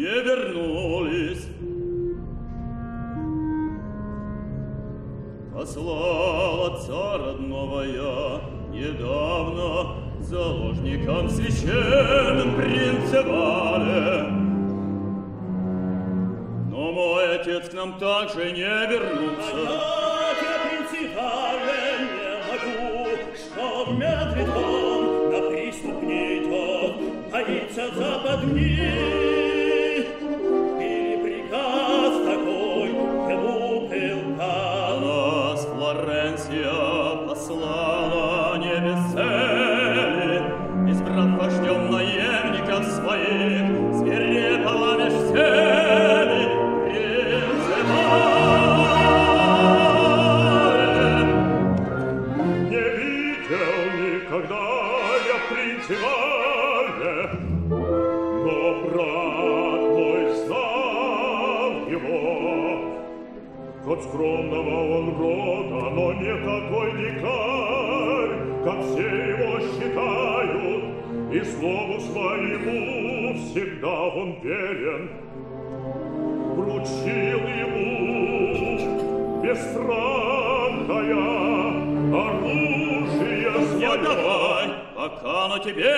не вернулись. Послал отца родного я недавно заложникам священным принцевали. Но мой отец к нам также не вернулся. А Медведь он на приступ не идет, боится западней. он верен. Вручил ему бесстрашное оружие свое. Не пока на тебе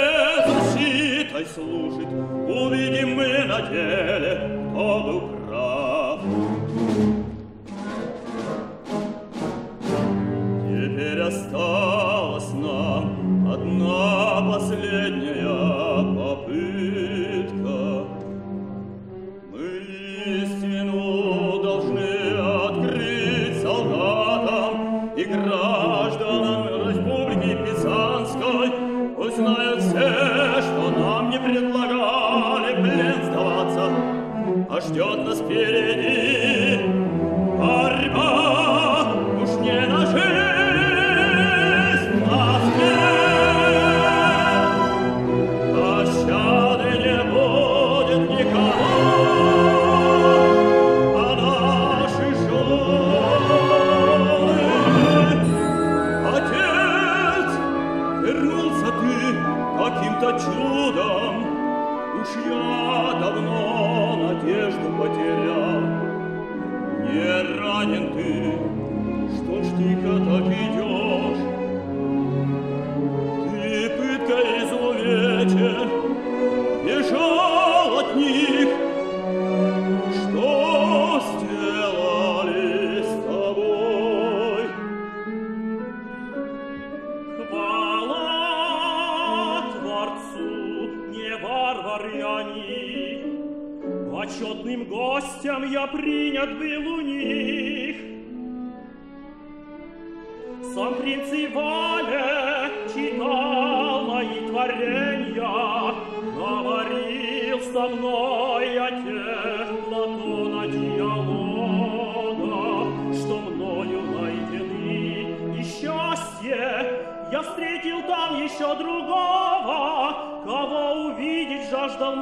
защитой служит. Увидим мы на деле, кто был я принят был у них. Сам принц Иване читал мои творения, говорил со мной о тех Платона Диалога, что мною найдены. И счастье я встретил там еще другого, кого увидеть жаждал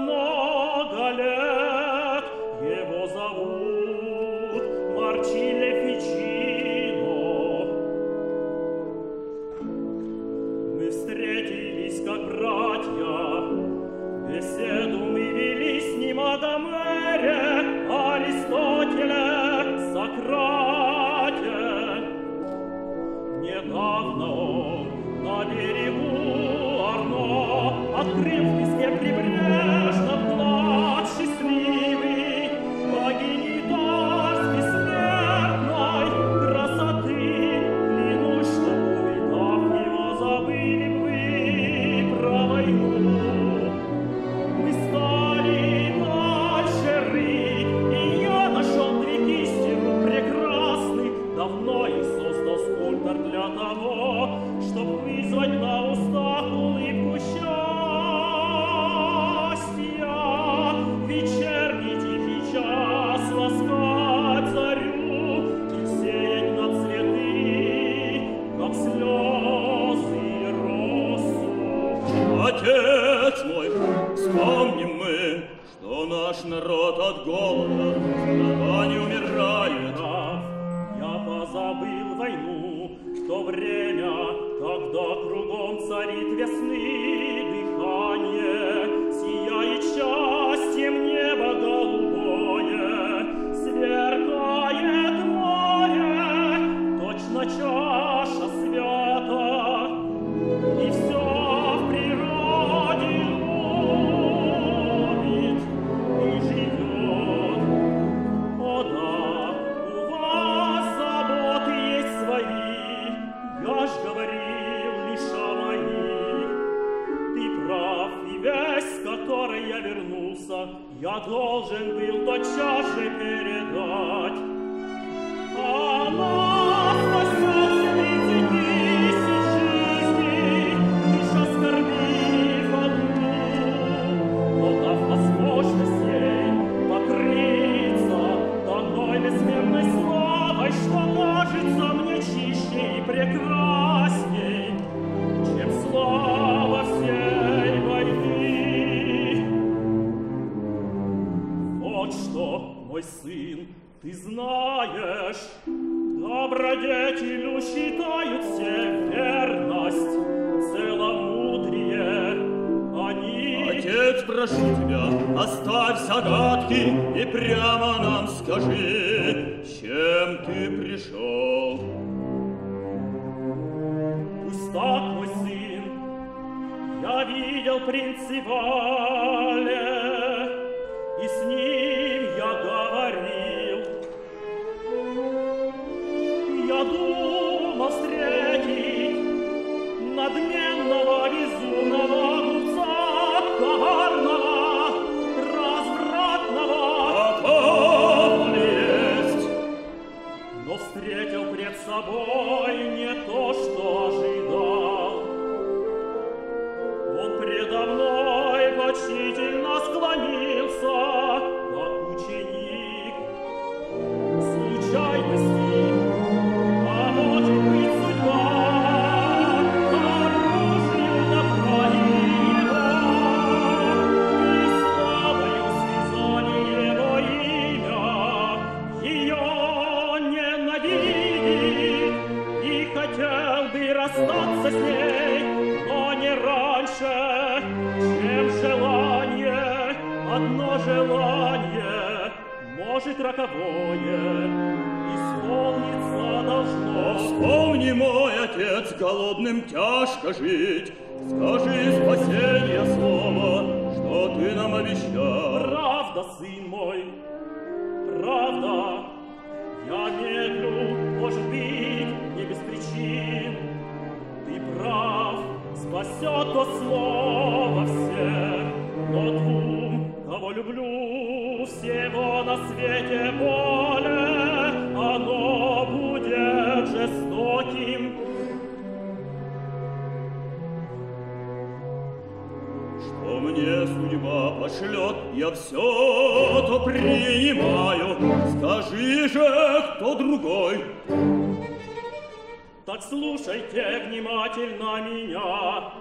Скажи же, кто другой. Так слушайте внимательно меня.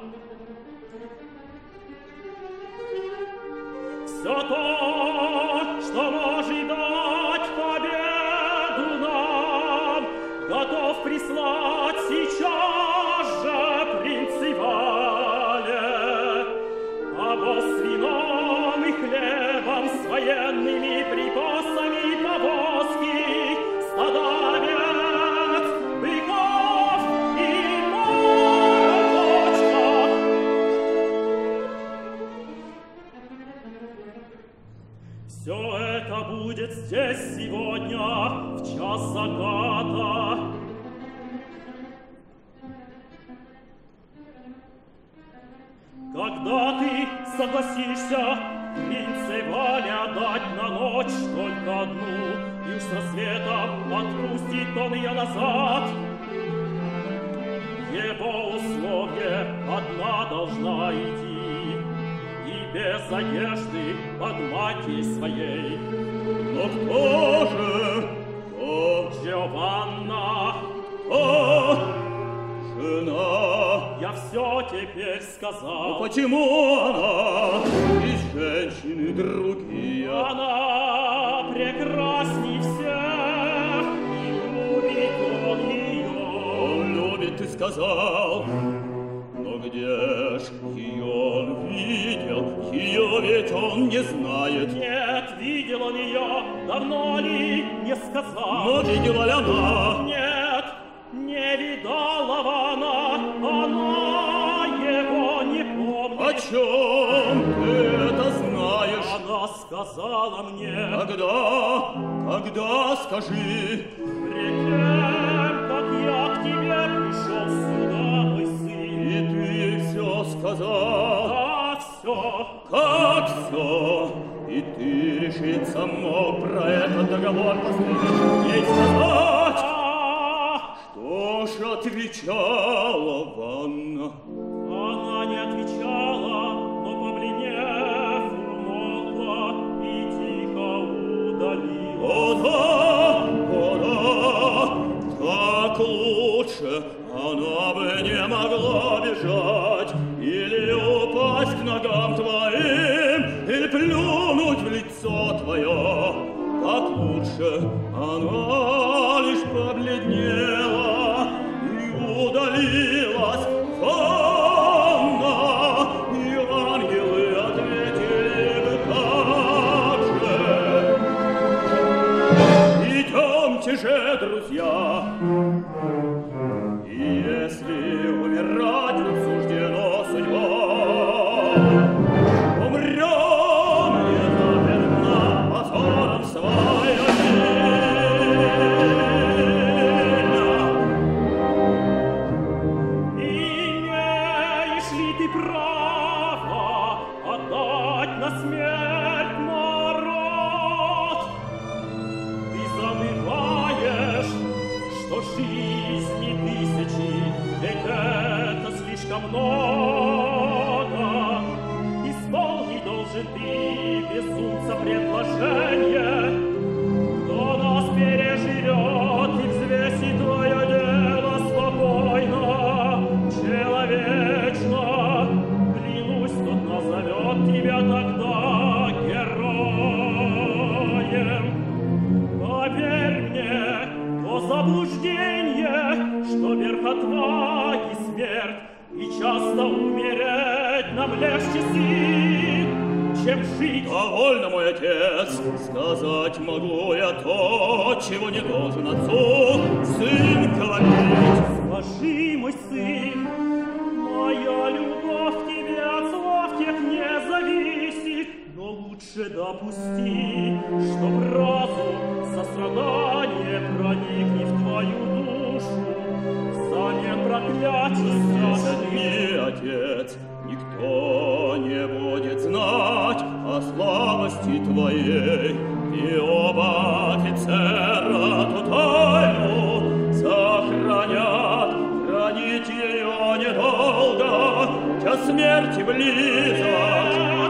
Все то, что может дать победу нам, готов прислать сейчас заката. Когда ты согласишься принцеваля дать на ночь только одну, и уж с рассветом отпустит он ее назад, его условие одна должна идти, и без одежды под матери своей. Но кто же? Джованна, О, жена. я все теперь Но сказал. почему она из женщины другие? Она прекрасней всех, и любит он ее. Он любит, ты сказал. Но где ж ее он видел? Ее ведь он не знает. Нет, видел он ее, давно ли не сказал. Но видела ли она? Нет, не видала она, она его не О помнит. чем ты это знаешь? Она сказала мне, Когда? Когда, скажи? пред тем, как я к тебе пришел сюда, мой сын. И ты все сказал. Да, все, Как все? И ты решиться мог про этот договор последний ей сказать? Что ж отвечала Ванна? Она не отвечала, но, побледнев, умолкла и тихо удалилась. О да, о да, так лучше. Она бы не могла бежать или упасть к ногам твоим, Так лучше. Чем жить. Довольно, мой отец, сказать могу я то, чего не должен отцу сын говорить. Скажи, мой сын, моя любовь к тебе от слов тех не зависит, но лучше допусти, чтоб разум сострадание проникнет в твою душу, взамен проклятий Ни отец, никто не будет знать о слабости твоей, и оба офицера ту тайну сохранят, хранить ее недолго, час смерти близок.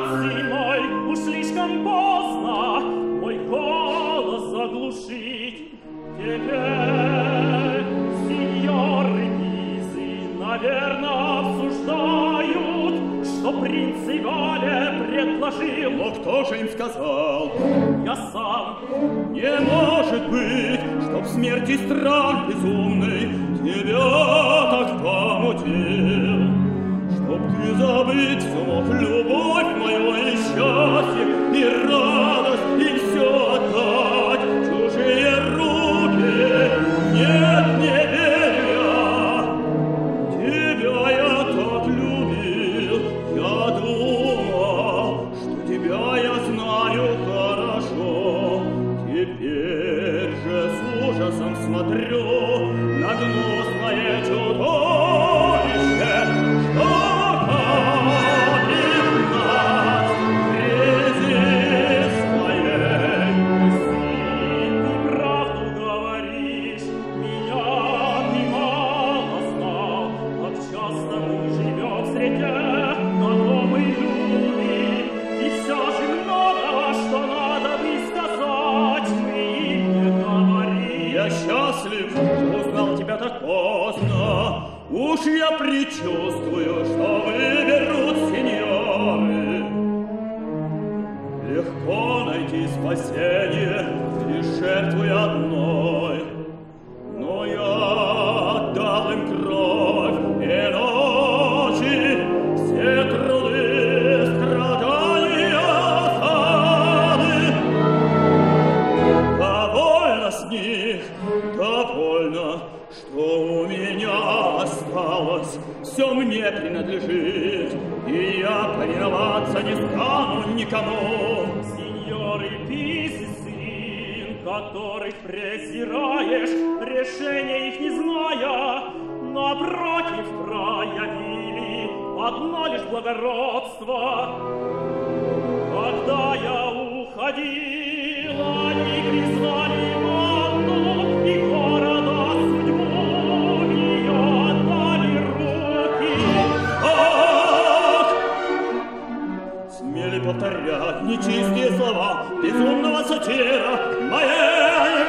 Сын мой, уж слишком поздно мой голос заглушить. Теперь Ивале предложил. Но кто же им сказал? Я сам Не может быть, чтоб смерти страх безумный тебя так помутил. Чтоб ты забыть смог любовь мою и счастье, и радость, стану никому. Сеньоры Писы, сын, которых презираешь, решения их не зная, напротив проявили одно лишь благородство. Когда я уходил, они призвали Иванну и повторять нечистые слова безумного сатира моей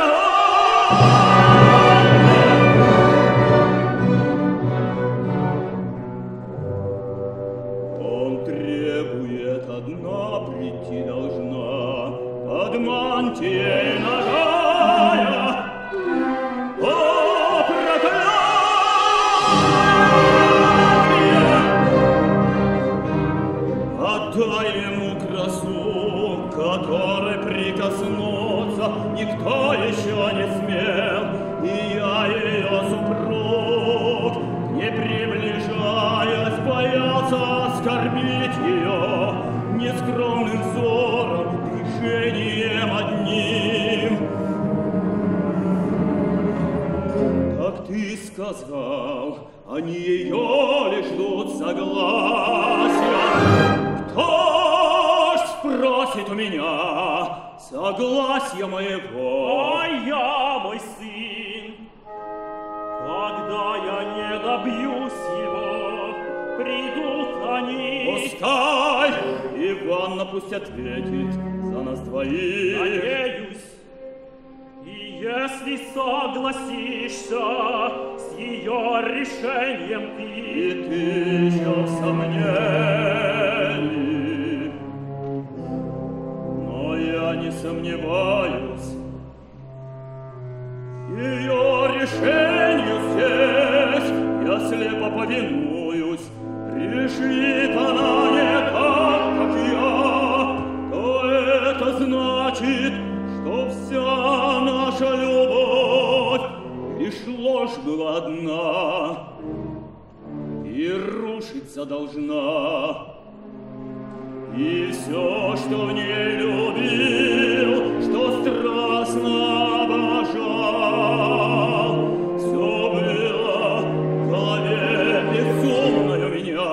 Он Сказал, они ее лишь ждут согласия. Кто ж спросит у меня согласия моего? А я, мой сын, когда я не добьюсь его, придут они. Пускай Иванна пусть ответит за нас двоих. Надеюсь, и если согласишься ее решением И ты, ты еще в сомнении. Но я не сомневаюсь. Ее решению здесь я слепо повинуюсь. Решит она не дорожную одна И рушиться должна. И все, что в ней любил, что страстно обожал Все было в голове безумное у меня.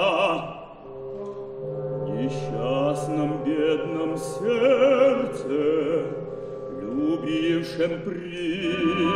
Несчастном бедном сердце Любившем призрак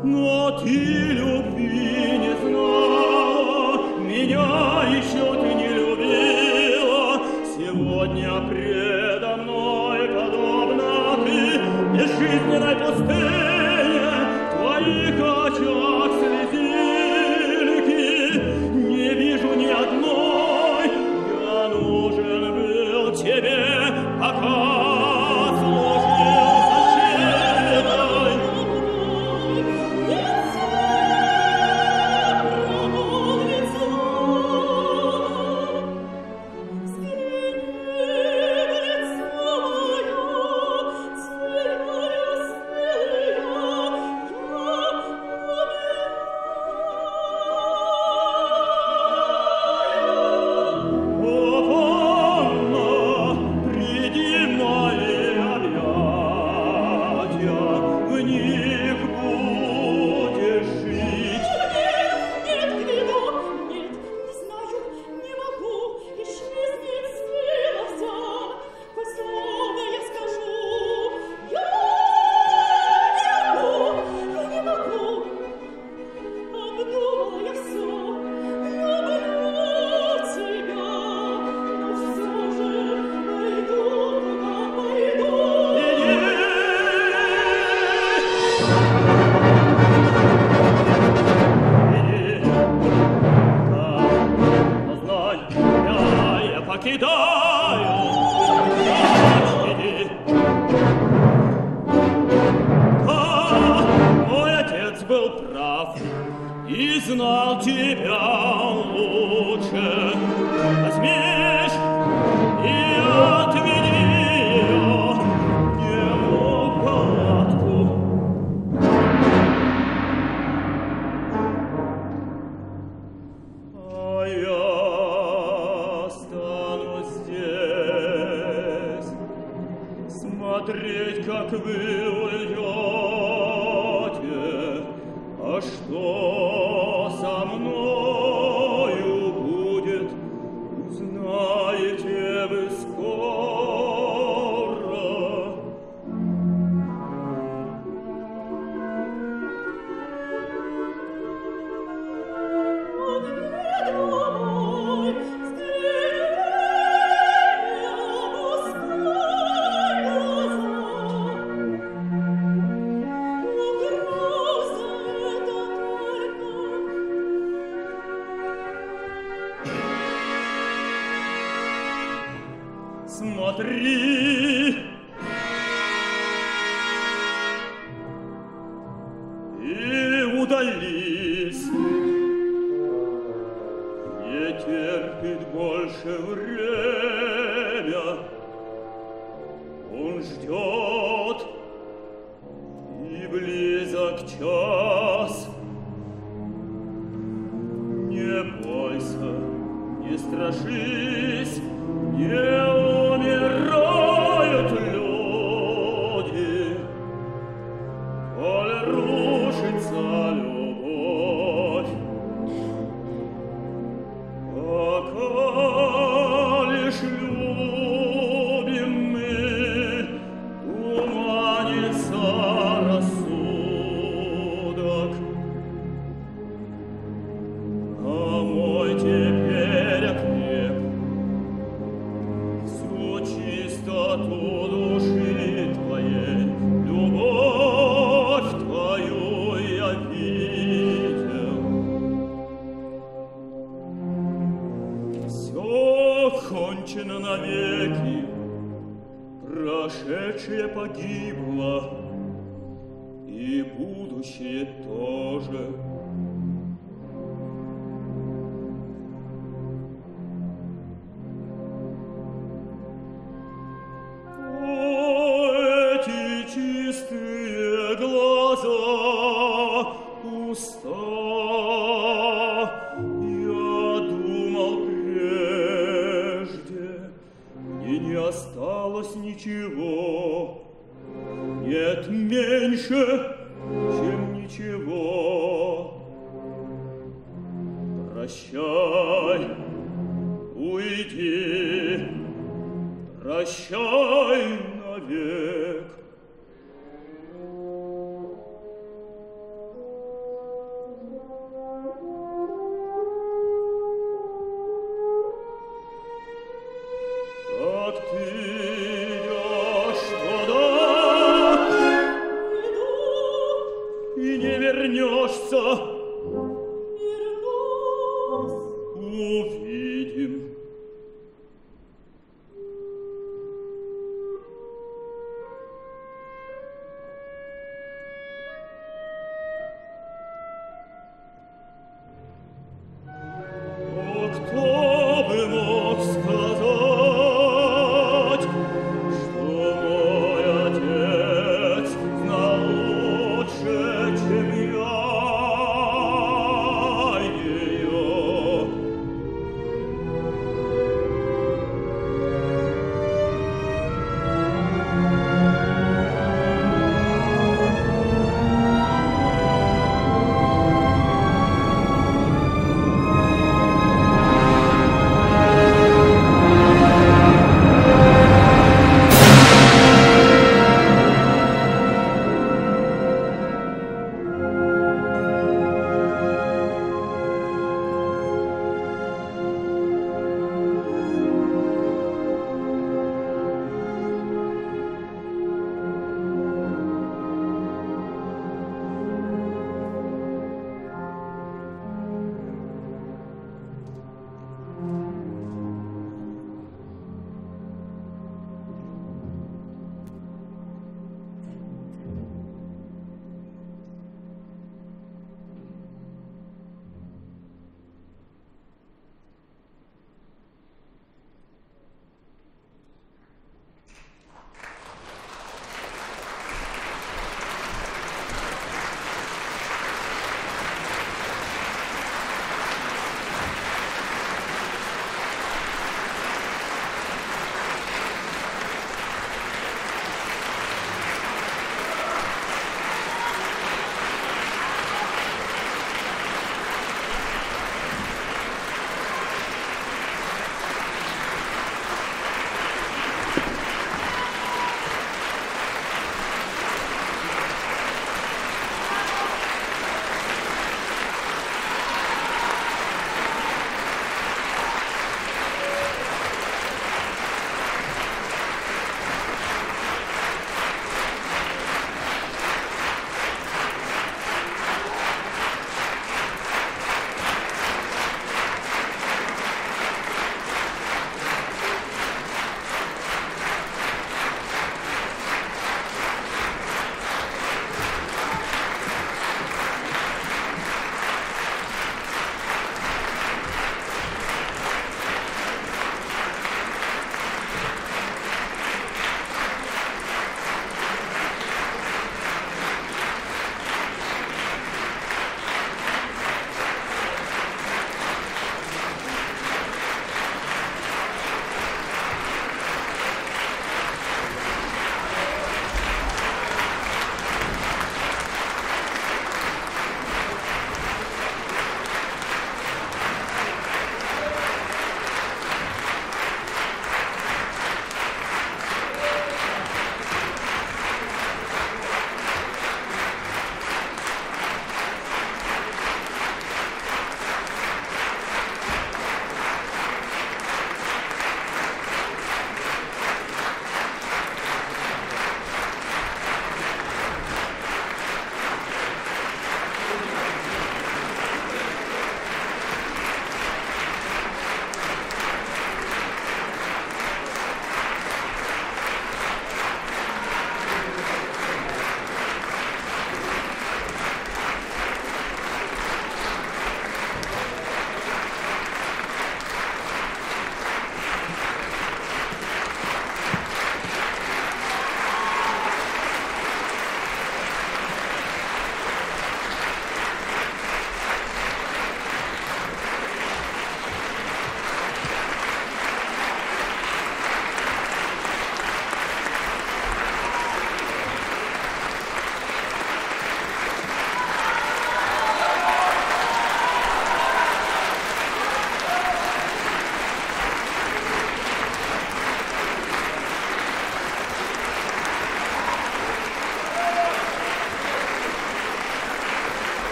Ну, но ты любви не знала, меня еще ты не любила. Сегодня предо мной подобно ты безжизненной пустыне. Three. прошедшее погибло, и будущее тоже.